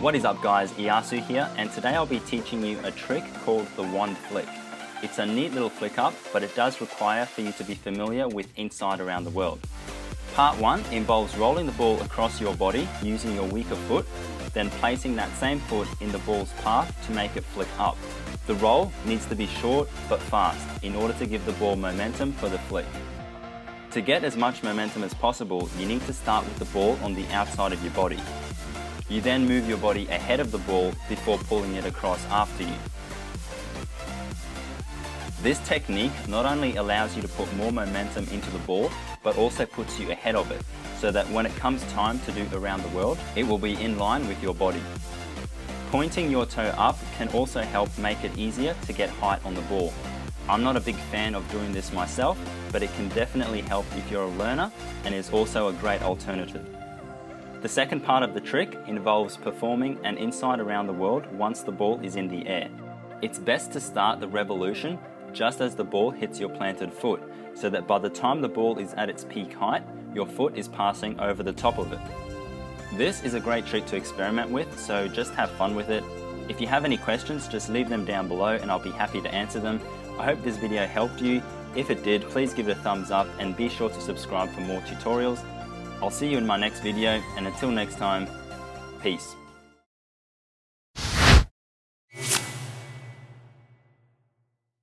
What is up guys, Eyasu here, and today I'll be teaching you a trick called the wand flick. It's a neat little flick up, but it does require for you to be familiar with Inside Around the World. Part 1 involves rolling the ball across your body using your weaker foot, then placing that same foot in the ball's path to make it flick up. The roll needs to be short but fast in order to give the ball momentum for the flick. To get as much momentum as possible, you need to start with the ball on the outside of your body. You then move your body ahead of the ball before pulling it across after you. This technique not only allows you to put more momentum into the ball, but also puts you ahead of it, so that when it comes time to do around the world, it will be in line with your body. Pointing your toe up can also help make it easier to get height on the ball. I'm not a big fan of doing this myself, but it can definitely help if you're a learner and is also a great alternative. The second part of the trick involves performing an inside around the world once the ball is in the air. It's best to start the revolution just as the ball hits your planted foot, so that by the time the ball is at its peak height, your foot is passing over the top of it. This is a great trick to experiment with, so just have fun with it. If you have any questions, just leave them down below and I'll be happy to answer them. I hope this video helped you. If it did, please give it a thumbs up and be sure to subscribe for more tutorials. I'll see you in my next video, and until next time, peace.